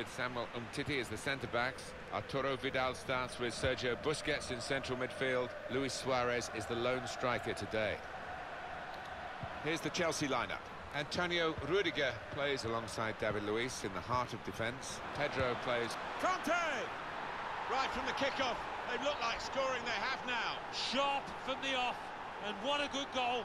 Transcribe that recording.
with Samuel Umtiti as the centre-backs. Arturo Vidal starts with Sergio Busquets in central midfield. Luis Suarez is the lone striker today. Here's the Chelsea lineup. Antonio Rudiger plays alongside David Luiz in the heart of defence. Pedro plays... Kante! Right from the kickoff, they look like scoring they have now. Sharp from the off, and what a good goal.